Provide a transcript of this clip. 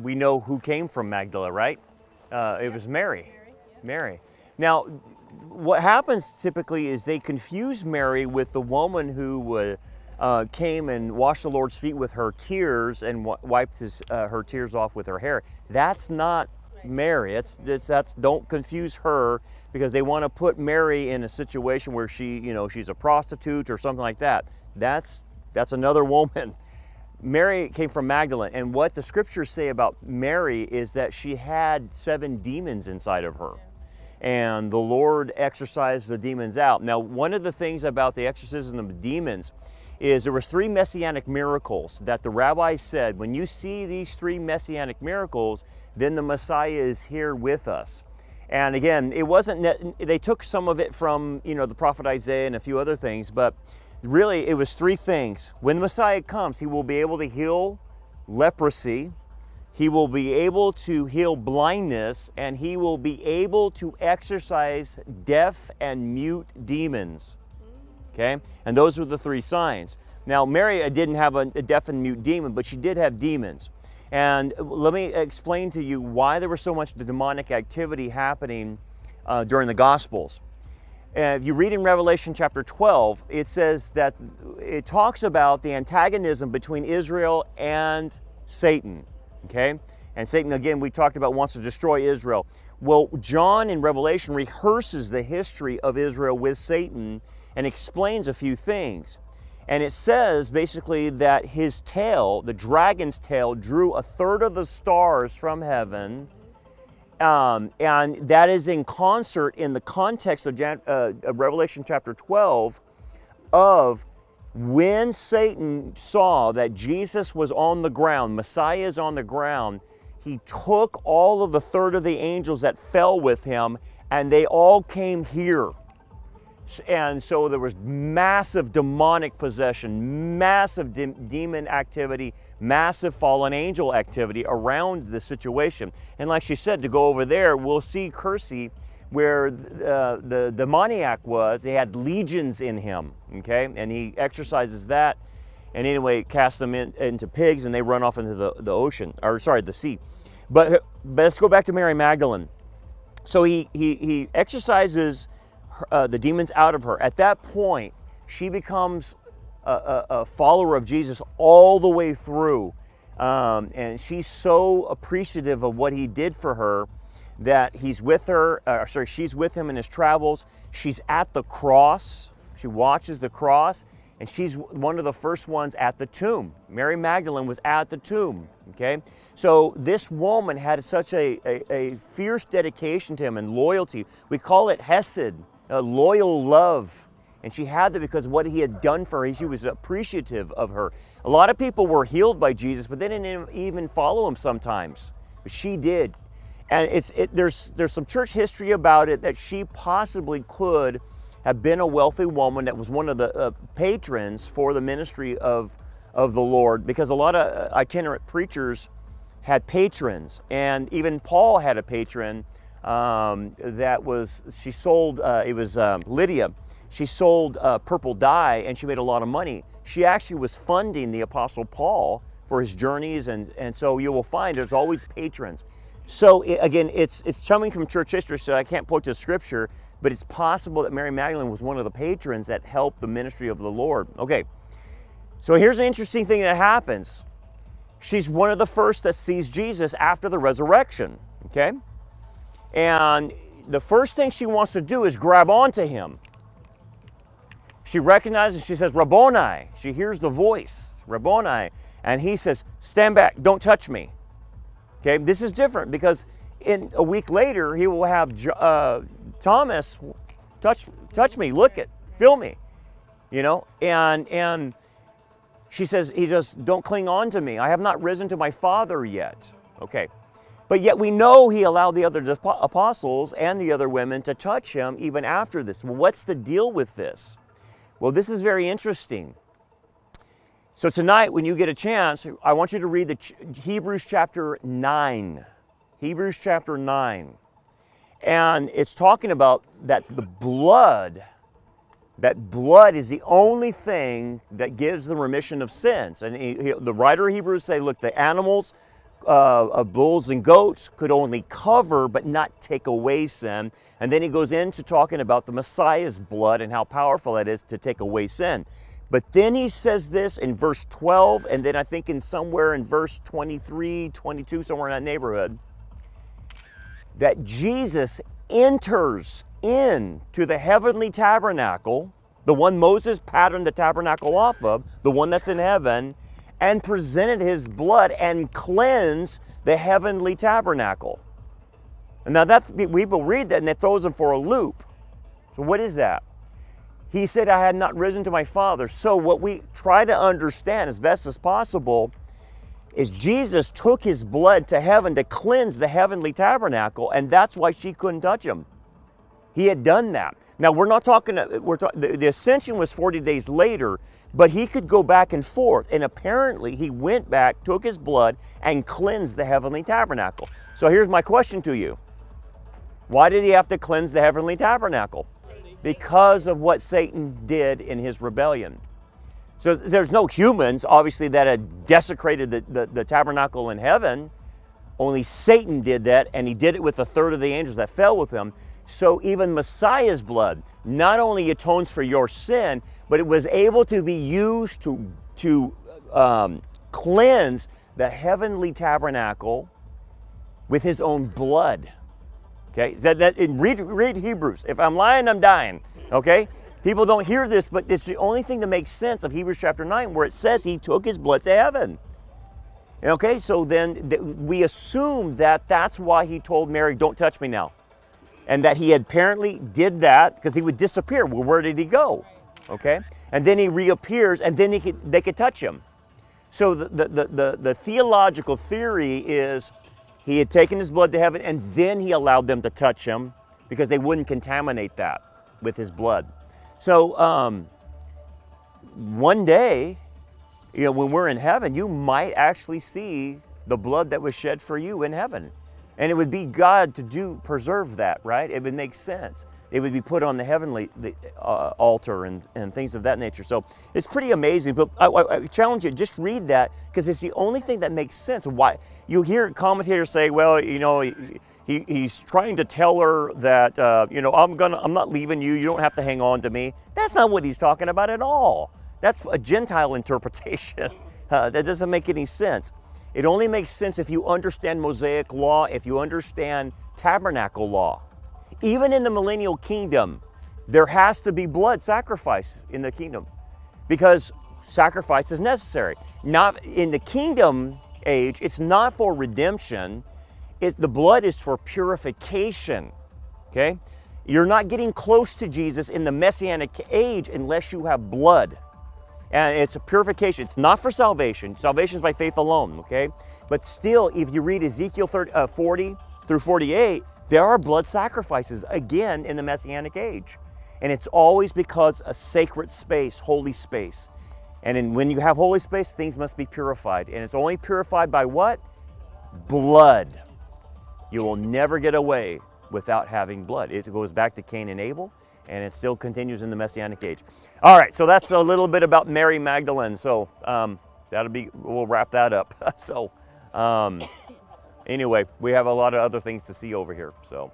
we know who came from Magdala, right? Uh, it was Mary. Mary. Now, what happens typically is they confuse Mary with the woman who uh, uh, came and washed the Lord's feet with her tears and w- wiped his, uh, her tears off with her hair. That's not Mary. That's, that's, that's don't confuse her because they want to put Mary in a situation where she, you know, she's a prostitute or something like that. That's that's another woman. Mary came from Magdalene, and what the scriptures say about Mary is that she had seven demons inside of her. And the Lord exorcised the demons out. Now, one of the things about the exorcism of demons is there was three messianic miracles that the rabbis said when you see these three messianic miracles then the messiah is here with us and again it wasn't they took some of it from you know the prophet isaiah and a few other things but really it was three things when the messiah comes he will be able to heal leprosy he will be able to heal blindness and he will be able to exorcise deaf and mute demons Okay? And those were the three signs. Now, Mary didn't have a, deaf and mute demon, but she did have demons. And let me explain to you why there was so much demonic activity happening uh, during the Gospels. And if you read in Revelation chapter 12, it says that it talks about the antagonism between Israel and Satan. Okay? And Satan, again, we talked about wants to destroy Israel. Well, John in Revelation rehearses the history of Israel with Satan and explains a few things. And it says basically that his tail, the dragon's tail, drew a third of the stars from heaven. Um, and that is in concert in the context of, uh, of Revelation chapter 12 of when Satan saw that Jesus was on the ground, Messiah is on the ground, he took all of the third of the angels that fell with him and they all came here and so there was massive demonic possession, massive de- demon activity, massive fallen angel activity around the situation. And like she said, to go over there, we'll see Kursi where uh, the demoniac was. He had legions in him, okay? And he exorcises that. And anyway, casts them in, into pigs and they run off into the, the ocean, or sorry, the sea. But, but let's go back to Mary Magdalene. So he, he, he exorcises uh, the demons out of her. At that point, she becomes a, a, a follower of Jesus all the way through. Um, and she's so appreciative of what he did for her that he's with her, uh, sorry, she's with him in his travels. She's at the cross. She watches the cross, and she's one of the first ones at the tomb. Mary Magdalene was at the tomb, okay? So this woman had such a, a, a fierce dedication to him and loyalty. We call it Hesed a loyal love. And she had that because what he had done for her. She was appreciative of her. A lot of people were healed by Jesus, but they didn't even follow him sometimes. But she did. And it's, it, there's, there's some church history about it that she possibly could have been a wealthy woman that was one of the uh, patrons for the ministry of, of the Lord because a lot of uh, itinerant preachers had patrons. And even Paul had a patron um, that was, she sold, uh, it was um, Lydia. She sold uh, purple dye and she made a lot of money. She actually was funding the Apostle Paul for his journeys, and, and so you will find there's always patrons. So it, again, it's, it's coming from church history, so I can't point to scripture, but it's possible that Mary Magdalene was one of the patrons that helped the ministry of the Lord. Okay, so here's an interesting thing that happens. She's one of the first that sees Jesus after the resurrection. Okay? And the first thing she wants to do is grab onto him. She recognizes, she says, Rabboni. She hears the voice, Rabboni. And he says, Stand back, don't touch me. Okay, this is different because in a week later, he will have uh, Thomas touch, touch me, look it, feel me. You know, and, and she says, He just, don't cling on to me. I have not risen to my Father yet. Okay, but yet we know he allowed the other apostles and the other women to touch him even after this. Well, what's the deal with this? Well, this is very interesting. So tonight, when you get a chance, I want you to read the Hebrews chapter 9. Hebrews chapter 9. And it's talking about that the blood, that blood is the only thing that gives the remission of sins. And he, he, the writer of Hebrews say, look, the animals uh, of bulls and goats could only cover but not take away sin. And then he goes into talking about the Messiah's blood and how powerful that is to take away sin. But then he says this in verse 12, and then I think in somewhere in verse 23, 22, somewhere in that neighborhood, that Jesus enters into the heavenly tabernacle, the one Moses patterned the tabernacle off of, the one that's in heaven, and presented his blood and cleansed the heavenly tabernacle. And now that people read that and it throws them for a loop. So what is that? He said, I had not risen to my Father. So what we try to understand as best as possible is Jesus took his blood to heaven to cleanse the heavenly tabernacle, and that's why she couldn't touch him. He had done that. Now we're not talking. Uh, we're the, the ascension was 40 days later, but he could go back and forth. And apparently, he went back, took his blood, and cleansed the heavenly tabernacle. So here's my question to you: Why did he have to cleanse the heavenly tabernacle? Because of what Satan did in his rebellion. So there's no humans, obviously, that had desecrated the, the, the, tabernacle in heaven. Only Satan did that, and he did it with a third of the angels that fell with him. So even Messiah's blood not only atones for your sin, but it was able to be used to, to um, cleanse the heavenly tabernacle with his own blood. Okay, that, that, read, read Hebrews. If I'm lying, I'm dying. Okay? People don't hear this, but it's the only thing that makes sense of Hebrews chapter 9 where it says he took his blood to heaven. Okay, so then th- we assume that that's why he told Mary, Don't touch me now. And that he apparently did that because he would disappear. Well, where did he go? Okay, and then he reappears and then he could, they could touch him. So the, the, the, the, the theological theory is he had taken his blood to heaven and then he allowed them to touch him because they wouldn't contaminate that with his blood. So um, one day, you know, when we're in heaven, you might actually see the blood that was shed for you in heaven. And it would be God to do preserve that, right? It would make sense. It would be put on the heavenly the, uh, altar and, and things of that nature. So it's pretty amazing. But I, I, I challenge you, just read that because it's the only thing that makes sense. Why you hear commentators say, well, you know, he, he's trying to tell her that, uh, you know, I'm gonna, I'm not leaving you. You don't have to hang on to me. That's not what he's talking about at all. That's a Gentile interpretation. Uh, that doesn't make any sense. It only makes sense if you understand Mosaic law, if you understand tabernacle law. Even in the millennial kingdom, there has to be blood sacrifice in the kingdom because sacrifice is necessary. Not in the kingdom age, it's not for redemption, it, the blood is for purification. Okay? You're not getting close to Jesus in the messianic age unless you have blood. And it's a purification. It's not for salvation. Salvation is by faith alone, okay? But still, if you read Ezekiel 30, uh, 40 through 48, there are blood sacrifices again in the messianic age. And it's always because a sacred space, holy space. And in, when you have holy space, things must be purified. And it's only purified by what? Blood. You will never get away without having blood. It goes back to Cain and Abel, and it still continues in the Messianic age. All right, so that's a little bit about Mary Magdalene. So um, that'll be, we'll wrap that up. so um, anyway, we have a lot of other things to see over here. So.